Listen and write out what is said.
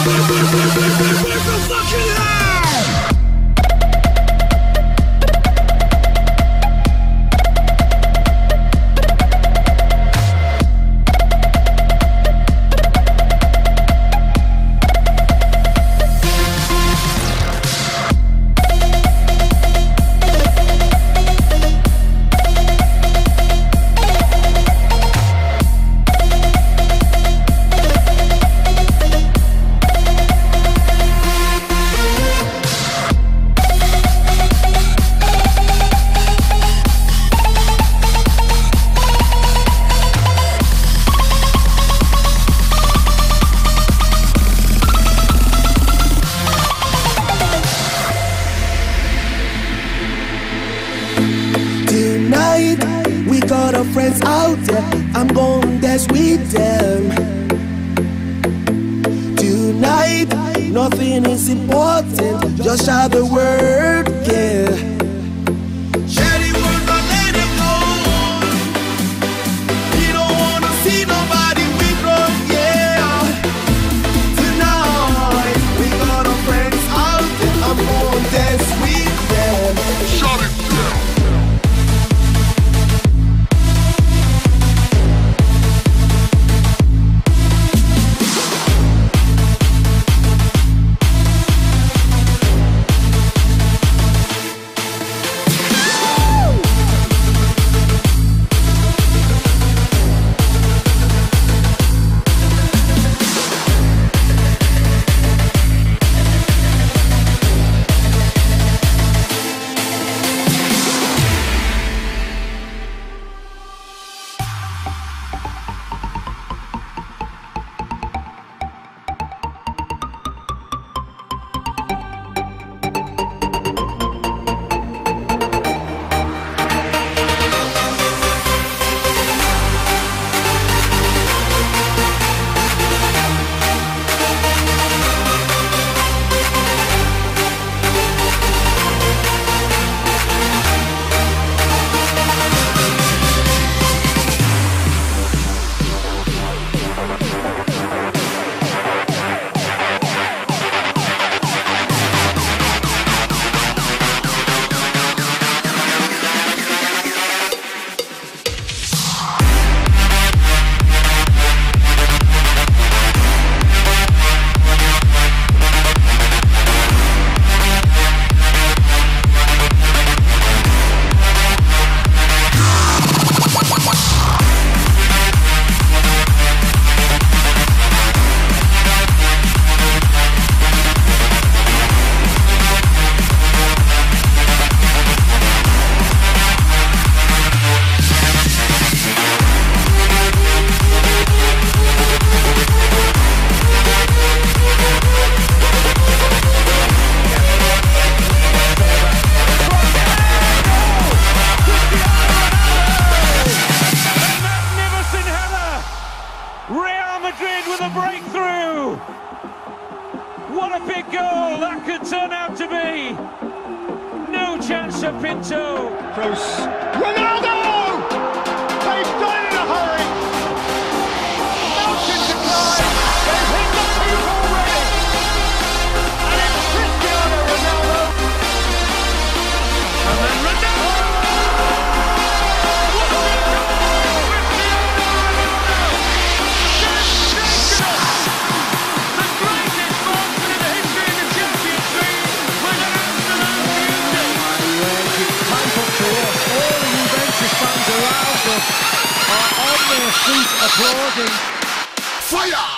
Thank you. I'm gonna dance with them. Tonight, nothing is important, just shout the word, yeah. breakthrough! What a big goal that could turn out to be! No chance for Pinto. Close. Ronaldo! around us are on their feet applauding. Fire!